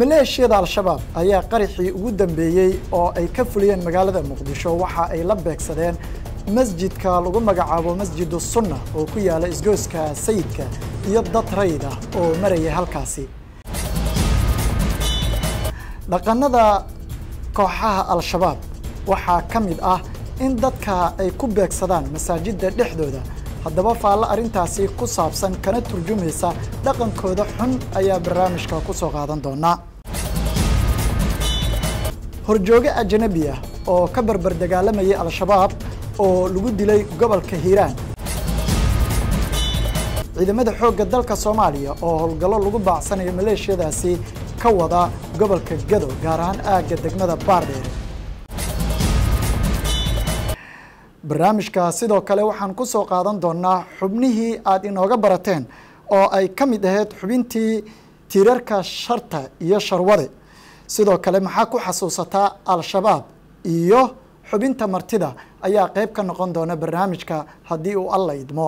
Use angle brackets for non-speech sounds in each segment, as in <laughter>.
maleeshiyada al-shabaab ayaa qaraxii ugu dambeeyey oo ay ka fuliyeen magaalada muqdisho. Waxa ay la beegsadeen masjidka lagu magacaabo masjidu sunna oo ku yaalla isgooska sayidka iyo dad rayid ah oo marayay halkaasi. Dhaqanada kooxaha al-shabaab waxaa ka mid ah in dadka ay ku beegsadaan masaajidda dhexdooda. Haddaba faallo arrintaasi ku saabsan kana turjumaysa dhaqankooda xun ayaa barnaamijka ku soo qaadan doonaa horjooge ajanabi ah oo ka barbar dagaalamayay al-shabaab oo lagu dilay gobolka hiiraan. Ciidamada xoogga dalka soomaaliya oo howlgallo lagu baacsanayo maleeshiyadaasi ka wada gobolka gado gaar ahaan aagga degmada baardheere barnaamijka sidoo kale waxaan ku soo qaadan doonaa xubnihii aad inooga barateen oo ay ka mid ahayd xubintii tiirarka sharta iyo sharwade sidoo kale maxaa ku xasuusataa al-shabaab iyo xubinta martida ayaa qayb ka noqon doona barnaamijka haddii uu alla idmo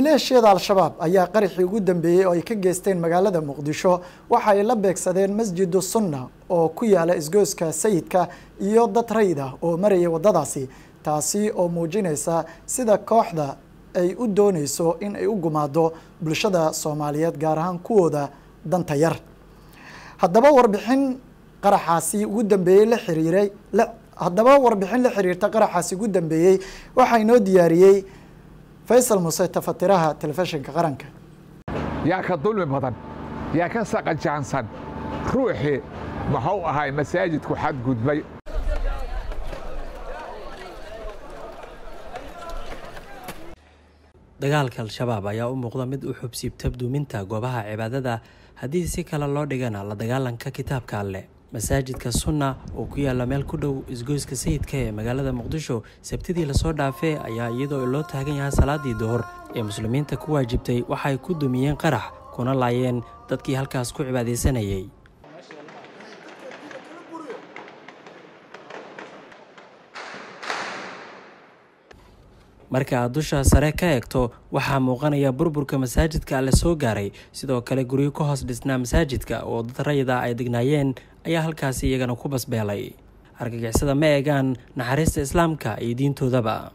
maleeshiyada al-shabaab ayaa qaraxii ugu dambeeyey oo ay ka geysteen magaalada muqdisho. Waxa ay la beegsadeen masjidu sunna oo ku yaalla isgooska sayidka iyo dad rayid ah oo marayay waddadaasi taasi oo muujinaysa sida kooxda ay u dooneyso in ay u gumaado bulshada soomaaliyeed gaar ahaan kuwooda danta yar. Haddaba warbixin qaraxaasi ugu dambeeyey la xiriiray haddaba warbixin la xiriirta qaraxaasi ugu dambeeyey waxaa inoo diyaariyey faysal muse tafatiraha telefishinka qaranka. Yaa ka dulmi badan yaa ka saqajaansan ruuxii muxuu ahay masaajidku xadgudbay dagaalka al-shabaab ayaa u muuqda mid u xubsiibta duuminta goobaha cibaadada. Haddii si kale loo dhigana la dagaalanka kitaabka alleh masaajidka sunna oo ku yaalla meel ku dhow isgoyska sayidka ee magaalada muqdisho sabtidii la soo dhaafee ayaa iyadoo loo taagan yahay salaadii duhur ee muslimiinta ku waajibtay waxay ku dumiyeen qarax kuna laayeen dadkii halkaas ku cibaadaysanayay marka aad dusha sare ka eegto waxaa muuqanaya burburka masaajidka alle soo gaaray. Sidoo kale guryo ka hoos dhisnaa masaajidka oo dad rayida ay degnaayeen ayaa halkaasi iyagana ku basbeelay. Argagixisada ma eegaan naxariista islaamka iyo diintoodaba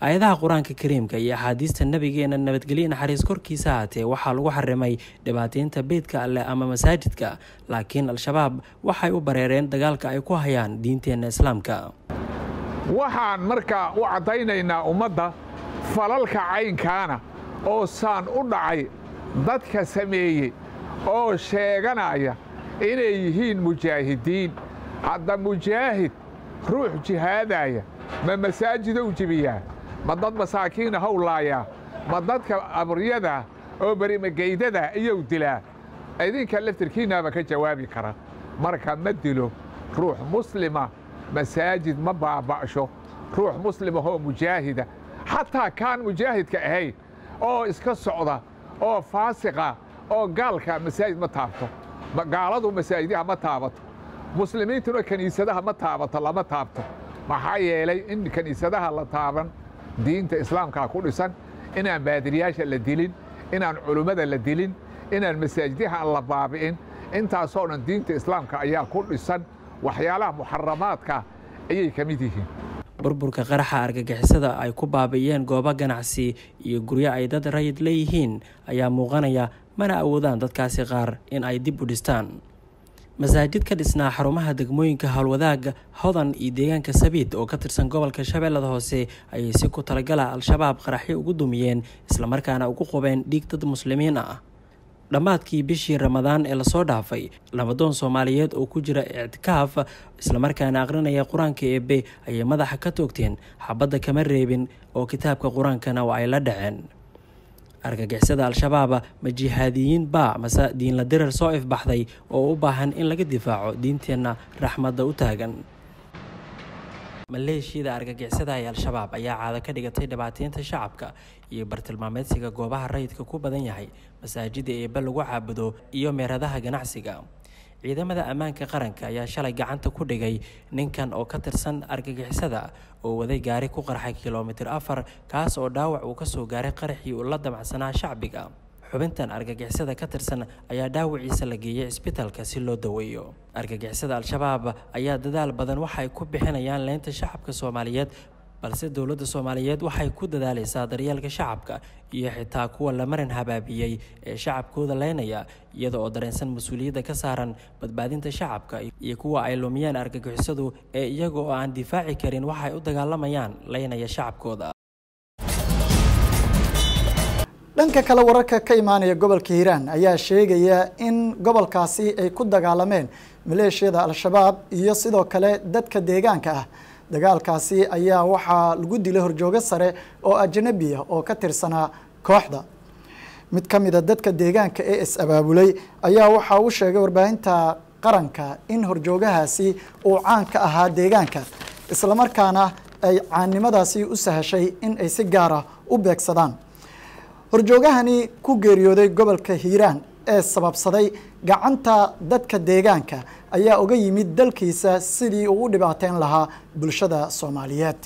aayadaha qur'aanka kariimka iyo axaadiista nabigeena nabadgelyo naxariis korkiisa haatee waxaa lagu xarimay dhibaataynta beydka alleh ama masaajidka laakiin al-shabaab waxay u bareereen dagaalka ay ku hayaan diinteenna islaamka. Waxaan markaa u caddaynaynaa ummadda falalka caynkaana oo saan u dhacay dadka sameeyey oo sheeganaya inay yihiin mujaahidiin. Hadda mujaahid ruux jihaadaya ma masaajidow jebiyaa ma dad masaakiina haw laayaa ma dadka abriyada oo berimageydada iyou dilaa idinka laftirkiinnaaba ka jawaabi kara. Marka ma dilo ruux muslima masaajid ma baaba'sho. Ruux muslimahoo mujaahida. Xataa kaan mujaahidka ahayn oo iska socda oo faasiqa oo gaalka masaajid ma taabto. Gaaladu masaajidyaha ma taabato. Muslimiintuna kiniisadaha ma taabato lama taabto. Maxaa yeelay in kiniisadaha la taaban diinta islaamkaa ku dhisan inaan baadiriyaasha la dilin inaan culummada la dilin inaan masaajidyaha la baabi'in intaasoo dhan diinta islaamka ayaa ku dhisan waxyaalaha muxaramaadka ayay ka mid yihiin burburka qaraxa argagixisada ay ku baabi'iyeen goobo ganacsi iyo guryo ay dad rayid leeyihiin ayaa muuqanaya mana awoodaan dadkaasi qaar in ay dib u dhistaan masaajid ka dhisnaa xarumaha degmooyinka howlwadaaga hodan iyo deegaanka sabiid oo ka tirsan gobolka shabeellada hoose ayay si ku talagala al-shabaab qaraxyo ugu dumiyeen islamarkaana ugu qubeen dhiig dad muslimiin ah. Dhammaadkii bishii ramadaan ee la soo dhaafay lamadoon soomaaliyeed oo ku jira ictikaaf islamarkaana aqrinaya qur'aanka eebe ayay madaxa ka toogteen xabadda kama reebin oo kitaabka qur'aankana waa ay la dhaceen argagixisada al-shabaab ma jihaadiyiin baa mase diinla dirar soo ifbaxday oo u baahan in laga difaaco diinteenna raxmadda u taagan. Maleeshiyada argagixisada ee al-shabaab ayaa caado ka dhigatay dhibaateynta shacabka iyo bartilmaameedsiga goobaha rayidka ku badan yahay masaajida eeba lagu caabudo iyo meeradaha ganacsiga ciidamada ammaanka qaranka ayaa shalay gacanta ku dhigay ninkan oo ka tirsan argagixisada oo waday gaari ku qarxay kilomitir afar kaas oo dhaawac uu ka soo gaaray qaraxii uu la damacsanaa shacbiga. Xubintan argagixisada ka tirsan ayaa dhaawaciisa la geeyay cisbitaalka si loo daweeyo. Argagixisada al-shabaab ayaa dadaal badan waxay ku bixinayaan leynta shacabka soomaaliyeed balse dowladda soomaaliyeed waxay ku dadaalaysaa daryeelka shacabka iyo xitaa kuwa la marin habaabiyey ee shacabkooda leynaya iyada oo dareensan mas'uuliyadda ka saaran badbaadinta shacabka iyo kuwa ay lumiyeen argagixisadu ee iyaga oo aan difaaci karin waxay u dagaalamayaan leynaya shacabkooda. Dhanka kale wararka ka imaanaya gobolka hiiraan ayaa sheegaya in gobolkaasi ay ku dagaalameen maleeshiyada al-shabaab iyo sidoo kale dadka deegaanka ah dagaalkaasi ayaa waxaa lagu dilay horjoogo sare oo ajnabi ah oo ka tirsanaa kooxda. Mid ka mida dadka deegaanka ee is abaabulay ayaa waxaa u sheegay warbaahinta qaranka in horjoogahaasi uu caan ka ahaa deegaanka islamarkaana ay caannimadaasi u sahashay in ay si gaara u beegsadaan. Horjoogahani ku geeriyooday gobolka hiiraan ee sababsaday gacanta dadka deegaanka ayaa uga yimid dalkiisa sidii uu u dhibaateyn lahaa bulshada soomaaliyeed.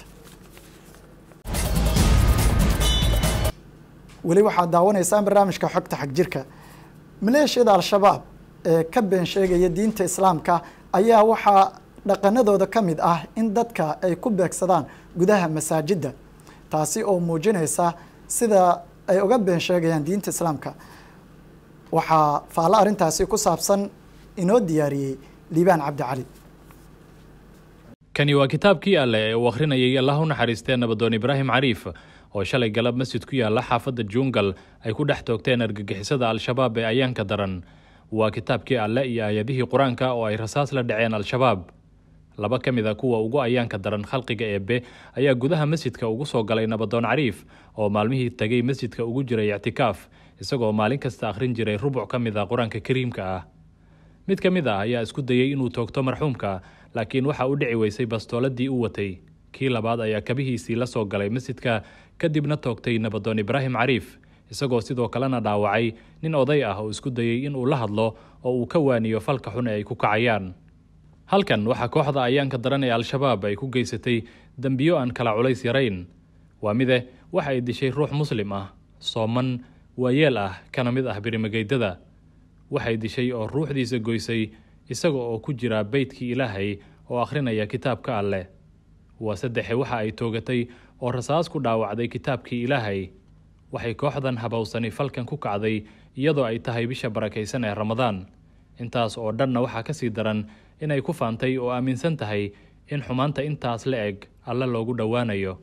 Weli waxaad daawanaysaan barnaamijka xogta xagjirka maleeshiyada al-shabaab ee ka been sheegaya diinta islaamka ayaa waxaa dhaqanadooda ka mid ah in dadka ay ku beegsadaan gudaha masaajidda taasi oo muujinaysa sida ay uga been sheegayaan diinta islaamka. Waxaa faallo arrintaasi ku saabsan inoo diyaariyey liibaan cabdi kani waa kitaabkii alleh ee uu akhrinayay allah u naxariistee nabadoon ibraahim cariif oo shalay galab masjid ku yaalla xaafadda juungal ay ku dhex toogteen argagixisada al-shabaab ee ayaanka daran. Waa kitaabkii alleh iyo aayadihii qur'aanka oo ay rasaas la dhaceen al-shabaab. Laba ka mid a kuwa ugu ayaanka daran khalqiga eebbe ayaa gudaha masjidka ugu soo galay nabadoon cariif oo maalmihii tegay masjidka ugu jiray ictikaaf isagoo maalin kasta akhrin jiray rubuc ka mid a qur'aanka kariimka ah mid ka mid ah ayaa isku dayey inuu toogto marxuumka laakiin waxa u dhici weysay bastooladii u watay. Kii labaad ayaa kabihiisii la soo galay masjidka kadibna toogtay nabadoon ibraahim cariif isagoo sidoo kalena dhaawacay nin oday ah oo isku dayey inuu la hadlo oo uu ka waaniyo falka xun ee ay ku kacayaan. Halkan waxaa kooxda ayaanka daran ee al-shabaab ay ku geysatay dembiyo aan kala culays yarayn. Waa mide waxa ay dishay ruux muslim ah sooman waayeel ah kana mid ah birimageydada waxay dishay oo ruuxdiisa goysay isaga oo ku jira beydkii ilaahay oo akhrinaya kitaabka alleh waa saddexe waxa ay toogatay oo rasaas ku dhaawacday kitaabkii ilaahay. Waxay kooxdan habowsani falkan ku kacday iyadoo ay tahay bisha barakaysan ee ramadaan. Intaas oo dhanna waxaa ka sii daran inay ku faantay oo aaminsan tahay in xumaanta intaas la eg alle loogu dhowaanayo.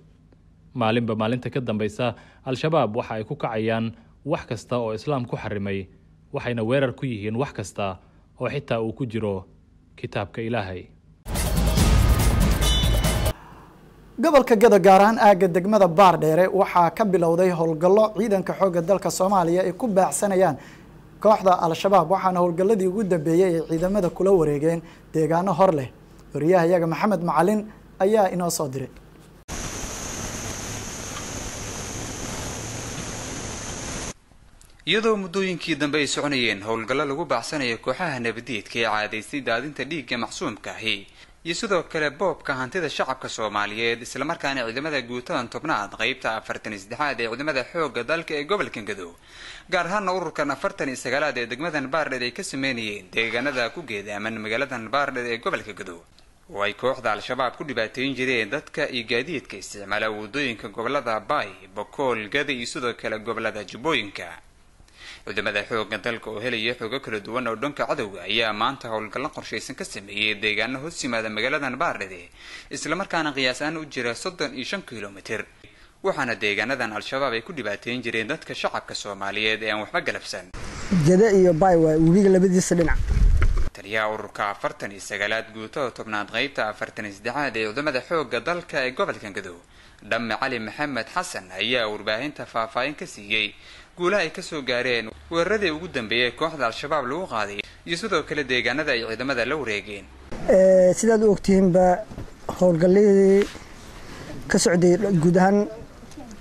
Maalinba maalinta ka dambaysa al-shabaab waxa ay ku kacayaan wax kasta oo islaam ku xarimay waxayna weerar ku yihiin wax kasta oo xitaa uu ku jiro kitaabka ilaahay. Gobolka gado gaar ahaan aagga degmada baardheere waxaa ka bilowday howlgallo ciidanka xoogga dalka soomaaliya ay ku baacsanayaan kooxda al-shabaab waxaana howlgalladii ugu dambeeyey ay ciidamada kula wareegeen deegaano hor leh. Wariyaha iyaga maxamed macalin ayaa inoo soo diray iyadoo muddooyinkii dambe ay soconayeen howlgallo lagu baacsanayo kooxaha nabadiidka ee caadaystay daadinta dhiigga macsuumka ahi iyo sidoo kale boobka hantida shacabka soomaaliyeed islamarkaana ciidamada guutadan tobnaad qeybta afartan iyo saddexaad ee ciidamada xoogga dalka ee gobolkan gado gaar ahaana ururkan afartan iyo sagaalaad ee degmadan baardheed ay ka sameynayeen deegaanada ku geedaaman magaaladan baardheed ee gobolka gado oo ay kooxda al-shabaab ku dhibaateyn jireen dadka iyo gaadiidka isticmaala waddooyinka gobollada baay bokool gada iyo sidoo kale gobollada jubbooyinka ciidamada xoogga dalka oo helaya xoogo kala duwan oo dhanka cadowga ayaa maanta howlgallo qorshaysan ka sameeyey deegaano hoos yimaada magaaladan baardhede islamarkaana qiyaas-aan u jira soddon iyo shan kilomitir. Waxaana deegaanadan al-shabaab ay ku dhibaateyn jireen dadka shacabka soomaaliyeed ee aan waxba galabsan. Jade iyo baay waa webiga labadiisa dhinac. Taliyaha ururka afartan iyo sagaalaad guutada tobnaad qeybta afartan iyo saddexaad ee ciidamada xoogga dalka ee gobolkan gadow dhamme cali maxamed xasan ayaa warbaahinta faahfaahin ka siiyey guulaha ay ka soo gaareen weeraradii ugu dambeeyay kooxda al-shabaab lagu qaaday iyo sidoo kale deegaanada ay ciidamada la wareegeen. Sidaad u ogtihiinba howlgalladii ka socday guud ahaan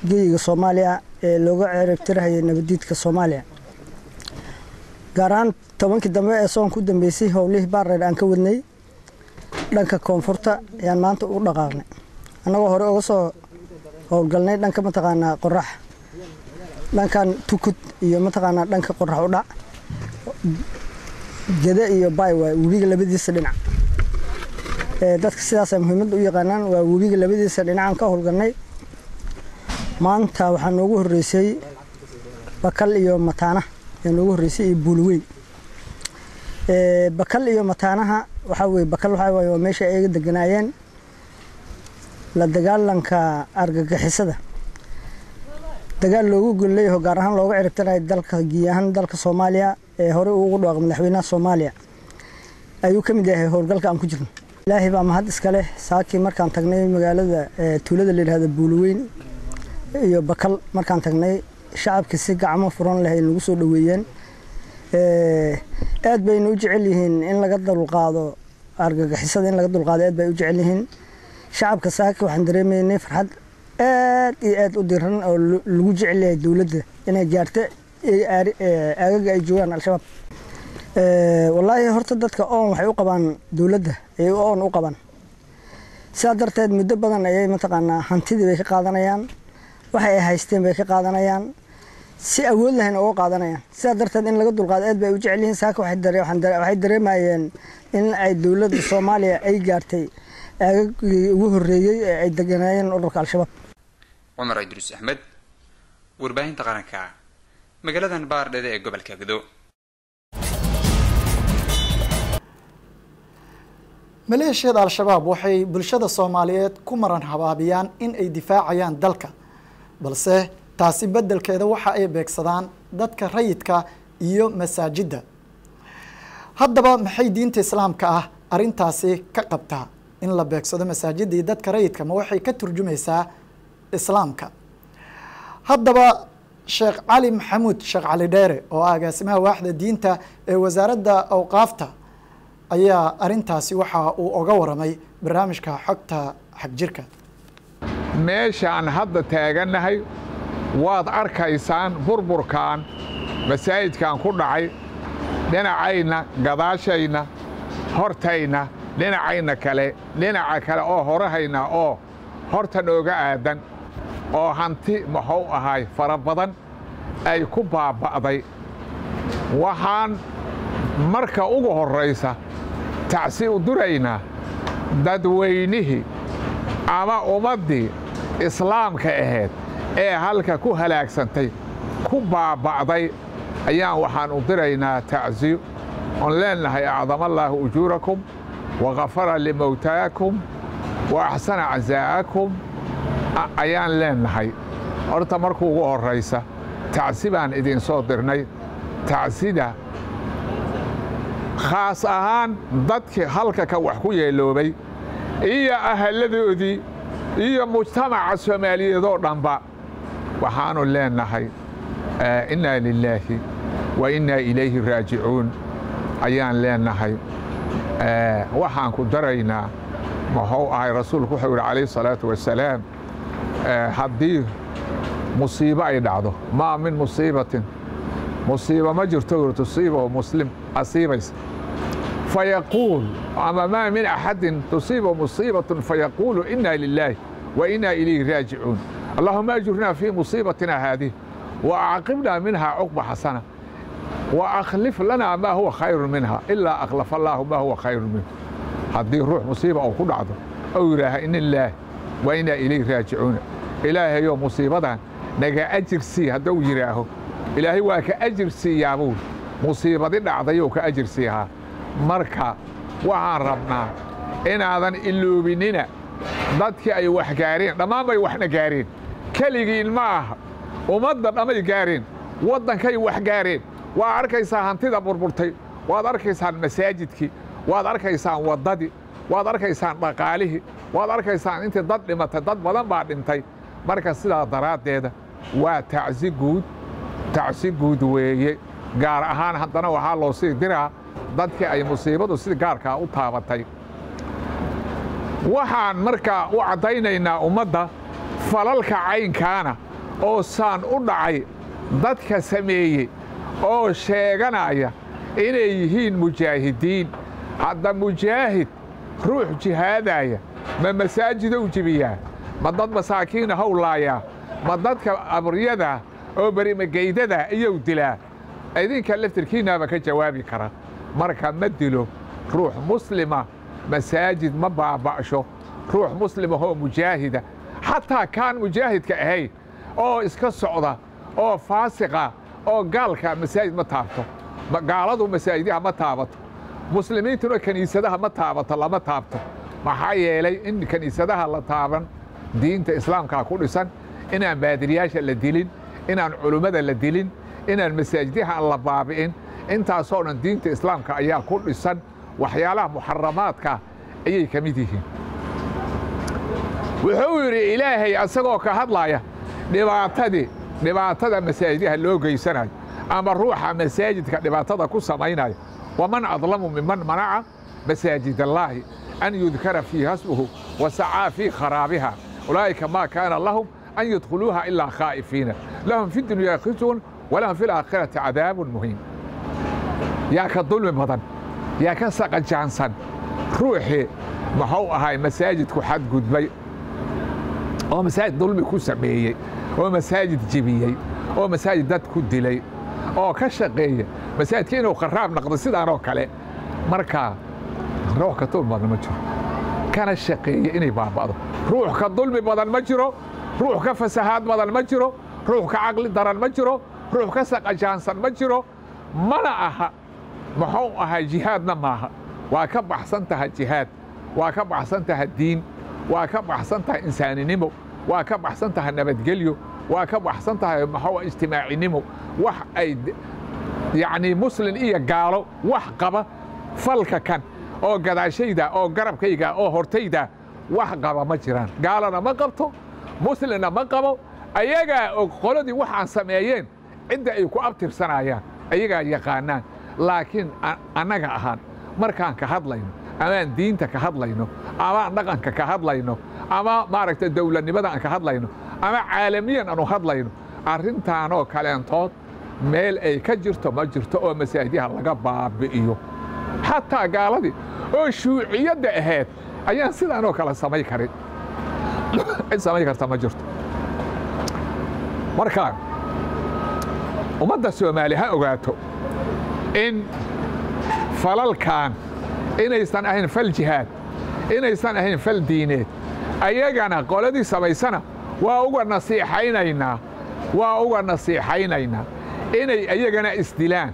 geeyiga soomaaliya ee looga cerebtirahayay nabadiidka soomaaliya. Gaar ahaan tobankii dambe ee soonka u dambeysay howlihii baarreer aan ka wadnay dhanka koonfurta ayaan maanta u dhaqaaqnay. Annagoo hore uga soo howlgalnay dhanka mataqaanaa qorax dhankan tukud iyo mataqaanaa dhanka qorax u dhac gede iyo bay waa webiga labadiisa dhinac. Dadka sidaasa muhiimadda u yaqaanaan waa webiga labadiisa dhinacaan ka howlgalnay maanta waxaa noogu horreysay bakal iyo mataana ayaa noogu horreysay iyo buulweyn bakal iyo mataanaha waxaa weye bakal waxaa waye waa meesha ay deganaayeen la dagaalanka argagixisada dagaal loogu golleeyaho gaar ahaan looga ciribtanayo dalka giy ahaan dalka soomaaliya ee horey ugu dhawaaqay madaxweynaha soomaaliya. Ayuu ka mid yahay howlgalka aan ku jirno. Ilaahay baa mahad iska leh saakii markaan tagnay magaalada tuulada la yidhahda buulweyn iyo bakal markaan tagnay shacabkii si gacmo furan leh ay nagu soo dhoweeyeen. Aad baynu u jecel yihiin in laga dulqaado argagixisada in laga dulqaado aad bay u jecel yihiin. Shacabka saaki waxaan dareemaynay farxad aad iyo aad u diran oo lagu jecel yahay dowladda inay gaarto aagaga ay joogaan al-shabaab. Wallaahi horta dadka oon waxay u qabaan dowladda ayay oon u qabaan. Sidaa darteed muddo badan ayay mataqaanaa hantidii bay ka qaadanayaan waxa ay haysteen bay ka qaadanayaan si awood lahayn uga qaadanayaan. Sidaa darteed in laga dulqaado aad bay u jecel yihiin saaka waxay dareemayeen in ay dowladda soomaaliya ay gaartay aagagii ugu horreeyey ee ay deganaayeen ururka al-shabaab cumar idruus axmed warbaahinta qaranka magaaladan baardhede ee gobolka gado. Maleeshiyada al-shabaab waxay bulshada soomaaliyeed ku maran habaabiyaan in ay difaacayaan dalka. Balse taasi beddelkeeda waxa ay beegsadaan dadka rayidka iyo masaajidda. Haddaba maxay diinta islaamka ah? Arrintaasi ka qabtaa. In la beegsado masaajidda iyo dadka rayidka ma waxay ka turjumaysaa islaamka. Haddaba sheekh cali maxamuud sheekh cali dheere oo ah agaasimaha waaxda diinta ee wasaaradda awqaafta ayaa arrintaasi waxa uu oga waramay barnaamijka xogta xagjirka meeshaan hadda taagannahay waad arkaysaan burburkan masaajidkan ku dhacay dhinacayna gadaashayna hortayna dhinacayna kale dhinaca kale oo horahayna oo horta nooga aadan oo hanti muxuu ahay fara badan ay ku baaba'day. Waxaan marka ugu horraysa tacsi u duraynaa dadweynihii ama ummaddii islaamka ahayd ee halka ku halaagsantay ku baaba'day. Ayaan waxaan u diraynaa tacsiyo oon leennahay acdamallaahu ujuurakum wa khafara limowtaakum wa axsana casaa'akum ayaan leennahay horta markuu ugu horraysa tacsi baan idin soo dirnay. Tacsida khaas ahaan dadkii halka ka wax ku yeeloobay iyo ahalladoodii iyo mujtamaca soomaaliyeed oo dhanba waxaanu leennahay innaa lilaahi wa innaa ilayhi raajicuun. Ayaan leennahay waxaan ku daraynaa muxuu ahay rasuulku wuxuu yidhi calayhi salaatu wasalaam haddii musiibo ay dhacdo maa min musiibatin musiibo ma jirto tusiiba oo muslim asiibaysa fayaquul ama maa min axadin tusiiba musiibatun fayaquulu inna lilaahi wa inna ilayhi raajicuun allahuma ajurnaa fii musiibatina haadih wa acqibnaa minha cuqba xasana wa akhlif lanaa maa huwa khayru minha ilaa akhlafa allaahu maa huwa khayru minhu haddii ruux musiiba uu ku dhacdo ou yidhaaha in ilaahayoo musiibadan naga ajir sii hadduu yidhaaho ilaahay waa ka ajir siiyaa buuri musiibadi dhacdayou ka ajir siihaa marka waxaan rabnaa inaadan iloobinina dadkii ay wax gaareen dhammaan bay waxna gaareen. Keligiin ma aha. Ummadda dhammay gaareen. Waddankay wax gaareen. Waa arkaysaa hantida burburtay. Waad arkaysaan masaajidkii waad arkaysaan waddadii waad arkaysaan dhaqaalihii. Waad arkaysaan intii dad dhimatay dad badan baa dhintay marka sidaa daraaddeeda waa tacsi guud tacsi guud weeye. Gaar ahaan haddana waxaa loo sii diraa dadkii ay musiibadu sida gaarkaa u taabatay. Waxaan markaa u caddaynaynaa ummadda falalka caynkaana oo saan u dhacay dadka sameeyey oo sheeganaya inay yihiin mujaahidiin. Hadda mujaahid ruux jihaadaya ma masaajidow jebiyaa ma dad masaakiina howlaayaa ma dadka abriyada oo berimageydadah iyou dilaa idinka laftirkiinnaaba ka jawaabi kara. Marka ma dilo ruux muslima masaajid ma baaba'sho. Ruux muslimahoo mujaahida. Xataa kaan mujaahidka ahayn oo iska socda oo faasiqa oo gaalka masaajid ma taabto. Gaaladu masaajidaha ma taabato. Muslimiintuna kiniisadaha ma taabato lama taabto. Maxaa yeelay in kiniisadaha la taaban diinta islaamkaa ku dhisan inaan baadiriyaasha la dilin inaan culummada la dilin inaan masaajidaha aan la baabi'in intaasoo dhan diinta islaamka ayaa ku dhisan waxyaalaha muxaramaadka ayay ka mid yihiin wuxuu yidhi ilaahay asagoo ka hadlaya dhibaatadii dhibaatada masaajidaha loo geysanayo ama ruuxa masaajidka dhibaatada ku samaynaya waman adlamu miman manaca masaajid allaahi an yudkara fiiha smuhu wasacaa fii kharaabiha ulaa'ika maa kaana lahum an yadkhuluuha ilaa khaa'ifiina lahum fi dunyaa khisun walahum fi laakhirati cadaabun muhiim yaa ka dulmi badan yaa ka saqajaansan ruuxii muxuu ahay masaajidku xadgudbay oo masaajid dulmi ku sameeyey oo masaajid jebiyey oo masaajid dad ku dilay oo ka shaqeeya masaajidka inuu kharaab naqdo sidaanoo kale markaa ruux ka dulmi badan ma jiro kana shaqeeya inay baaba'do. Ruux ka dulmi badan ma jiro ruux ka fasahaad badan ma jiro ruux ka caqli daran ma jiro ruux ka saqajaansan ma jiro. Mana aha muxuu ahaa jihaadna maaha. Waa ka baxsan tahay jihaad waa ka baxsan tahay diin waa ka baxsan tahay insaaninimo waa ka baxsan tahay nabadgelyo waa ka baxsan tahay muxuu ijtimaacinimo. Wax ay yacnii muslin iyo gaalo wax qaba falka kan oo gadaashayda oo garabkayga oo hortayda wax qaba ma jiraan. Gaalana ma qabto muslimna ma qabo ayagaa og qoladii waxaan sameeyeen cidda ay ku abtirsanayaan ayagaa yaqaanaan. Laakiin annaga ahaan markaan ka hadlayno amaan diinta ka hadlayno amaan dhaqanka ka hadlayno ama maaragtay dowladnimada aan ka hadlayno ama caalamiyan aanu hadlayno arrintaanoo kaleentood meel ay ka jirto ma jirto oo masaajidyaha laga baabi'iyo xataa gaaladii oo shuuciyadda ahayd ayaan sidaanoo kale samay karin. <coughs> Cid samayn karta ma jirto. Marka ummadda soomaali ha ogaato in falalkan inaysan ahayn fal jihaad inaysan ahayn fal diineed ayagana qoladii samaysana waa uga nasiixaynaynaa waa uga nasiixaynaynaa inay ayagana isdilaan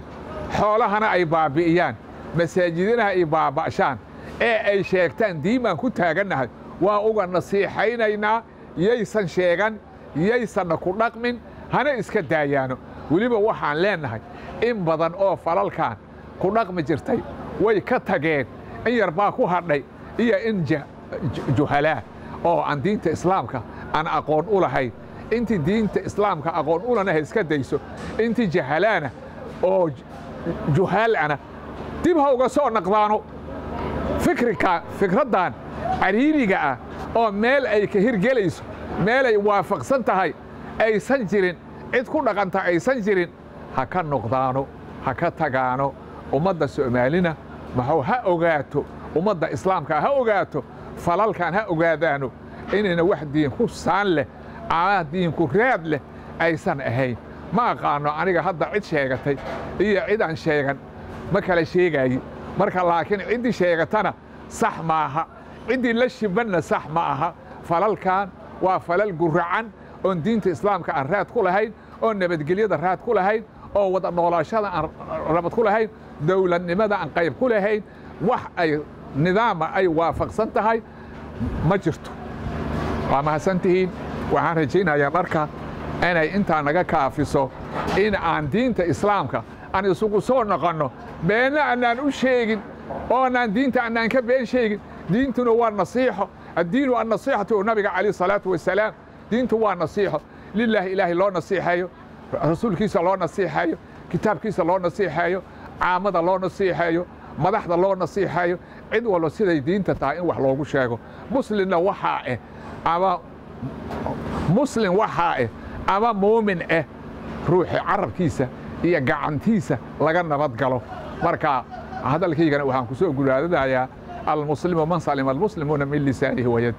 xoolahana ay baabbi'iyaan masaajidanaha ay baaba'shaan ee ay sheegtaan diin baan ku taagannahay waa uga nasiixaynaynaa yaysan sheegan yaysanna ku dhaqmin hana iska daayaano. Weliba waxaan leennahay in badan oo falalkan ku dhaqmi jirtay way ka tageen in yar baa ku hadhay iyo in juhalaa oo aan diinta islaamka aan aqoon u lahayn. Intii diinta islaamka aqoon ulanaha iska dayso intii jahalaana oo juhaalana dib ha uga soo naqdaano fikraddan cariiriga ah oo meel ay ka hirgelayso meel ay waafaqsan tahay aysan jirin cid ku dhaqanta aysan jirin ha ka noqdaano ha ka tagaano. Ummadda soomaalina maxuu ha ogaato. Ummadda islaamka ha ogaato. Falalkan ha ogaadaano. Inayna wax diinku saan leh ama diinku raad leh aysan ahayn. Ma aqaano aniga hadda cid sheegatay iyo cid aan sheegan ma kala sheegaayi marka laakiin ciddii sheegatana sax maaha ciddii la shibanna sax ma aha. Falalkan waa falal guracan oon diinta islaamka aan raad ku lahayn oon nabadgelyada raad ku lahayn oo wada noolaashada aan rabad ku lahayn dowladnimada aan qayb ku lahayn. Wax ay nidaama ay waafaqsan tahay ma jirto. Waa mahadsantihiin. Waxaan rajaynayaa marka inay intaa naga kaafiso in aan diinta islaamka aan isugu soo noqonno beenna annaan u sheegin oo annaan diinta annaan ka been sheegin diintuna waa nasiixo addiinu annasiixatu nabiga calayh salaatu wasalaam diintu waa nasiixo lilaahi ilaahay loo nasiixeeyo rasuulkiisa loo nasiixeeyo kitaabkiisa loo nasiixeeyo caamada loo nasiixeeyo madaxda loo nasiixayo cid walba siday diinta tahay in wax loogu sheego. Muslimna waxaa ah ama muslim waxaa ah ama muumin ah ruuxi carabkiisa iyo gacantiisa laga nabad galo. Marka hadalkaygana waxaan ku soo almuslimu man salima almuslimuuna min lisaanihi wayadi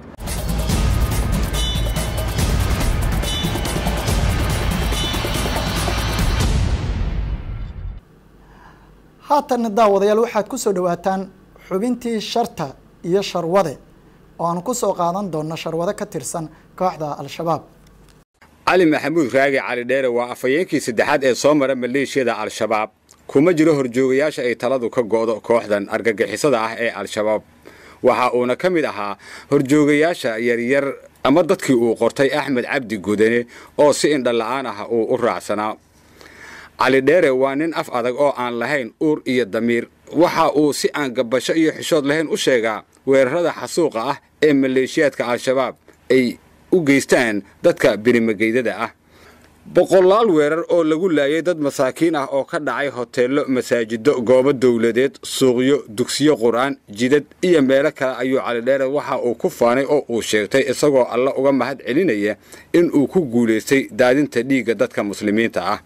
haatanna daawadayaal waxaad ku soo dhowaataan xubintii sharta iyo sharwade oo aan ku soo qaadan doonno sharwade ka tirsan kooxda al-shabaab cali maxamuud raagi cali dheere waa afhayeenkii saddexaad ee soo mara maleeshiyada al-shabaab. Kuma jiro horjoogayaasha ay taladu ka go'do kooxdan argagixisada ah ee al-shabaab. Waxa uuna ka mid ahaa horjoogayaasha yaryar ama dadkii uu qortay axmed cabdi gudane oo si indhala'aan ah uu u raacsanaa cali dheere waa nin af adag oo aan lahayn uur iyo damiir. Waxa uu si aan gabasho iyo xishood lahayn u sheegaa weerarada xasuuqa ah ee maleeshiyaadka al-shabaab ay u geystaan dadka birimageydada ah. Boqolaal weerar oo lagu laayay dad masaakiin ah oo ka dhacay hoteello masaajido goobo dowladeed suuqyo dugsiyo qur'aan jidad iyo meelo kale ayuu calidheere waxa uu ku faanay oo uu sheegtay isagoo alla uga mahad celinaya in uu ku guulaystay daadinta dhiigga dadka muslimiinta ah.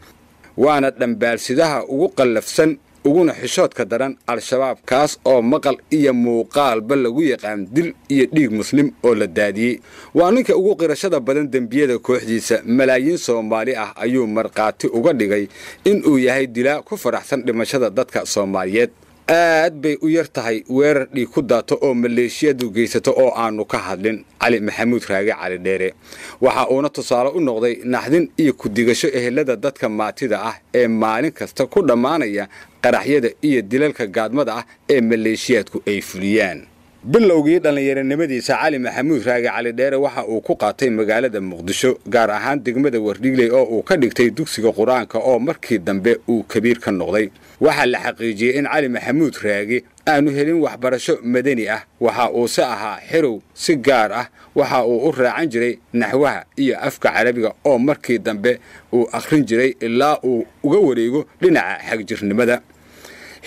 Waana dhambaalsidaha ugu qallafsan uguna xishoodka daran al-shabaab kaas oo maqal iyo muuqaalba lagu yaqaan dil iyo dhiig muslim oo la daadiyey. Waa ninka ugu qirashada badan dembiyada kooxdiisa malaayiin soomaali ah ayuu markhaati uga dhigay inuu yahay dilaa ku faraxsan dhimashada dadka soomaaliyeed. Aad bay u yar tahay weerar dhiig ku daato oo maleeshiyadu geysato oo aanu ka hadlin cali maxamuud raage cali dheere. Waxa uuna tusaale u noqday naxdin iyo ku-digasho ehelada dadka maatida ah ee maalin kasta ku dhammaanaya qaraxyada iyo dilalka gaadmada ah ee maleeshiyaadku ay fuliyaan. Bilowgii dhallinyaronimadiisa cali maxamuud raage cali dheere waxa uu ku qaatay magaalada muqdisho gaar ahaan degmada wardhigley oo uu ka dhigtay dugsiga qur'aanka oo markii dambe uu kabiir ka noqday. Waxaa la xaqiijiyey in cali maxamuud raage aanu helin waxbarasho madani ah waxa uu se ahaa xerow si gaar ah waxa uu u raacan jiray naxwaha iyo afka carabiga oo markii dambe uu akhrin jiray ilaa uu uga wareego dhinaca xagjirnimada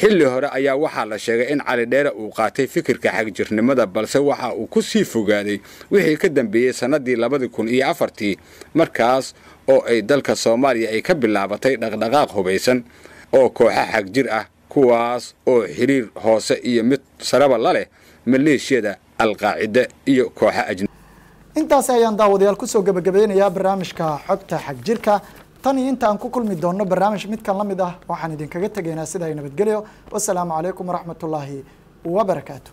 xilli hore ayaa waxaa la sheegay in cali dheere uu qaatay fikirka xagjirnimada balse waxa uu ku sii fogaaday wixii ka dambeeyey sannadii labadii kun iyo afartii markaas oo ay dalka soomaaliya ay ka bilaabatay dhaqdhaqaaq hubaysan oo kooxa xagjir ah kuwaas oo xiriir hoose iyo mid saraba la leh maleeshiyada alqaacida iyo kooxa ajnabi intaasi ayaan daawadayaal ku soo gebagabeynayaa barnaamijka xogta xagjirka tan iyo inta aan ku kulmi doonno barnaamij midkan la mid ah waxaan idinkaga tegaynaa sida ay nabadgelyo. Wasalaamu calaykum waraxmat ullaahi wabarakaatu